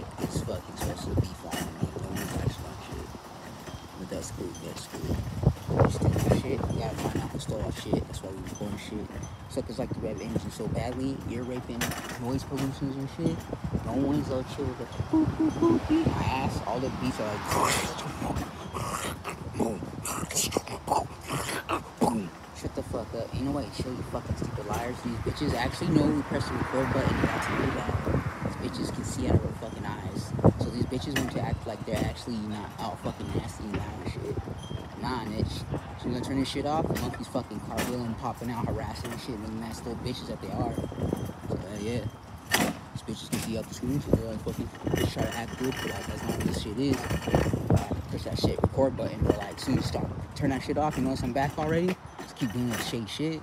fucking supposed to be following me. No one's actually on shit. But that's cool, that's cool. You stealing shit, you gotta find out who stole our shit. That's why we recording shit. Suckers like to rev engine so badly, ear raping, noise pollutions and shit. No one's all chill with the boop, boop, boop, beat my ass. All the beats are like. Shut the fuck up. Ain't no way, chill, you fucking stupid liars. These bitches actually know we press the record button not to do that. These bitches can see out of her fucking eyes. So these bitches want to act like they're actually not all fucking nasty and loud and shit. Nah, bitch. She's gonna turn this shit off? The monkeys fucking cartwheeling, popping out, harassing and shit, little nasty little bitches that they are. So, uh, yeah. These bitches can see out the screen, so they're like fucking just try to act good, but like that's not what this shit is. Push that shit record button, but like soon as you start turn that shit off, you notice I'm back already. Just keep doing that shake shit.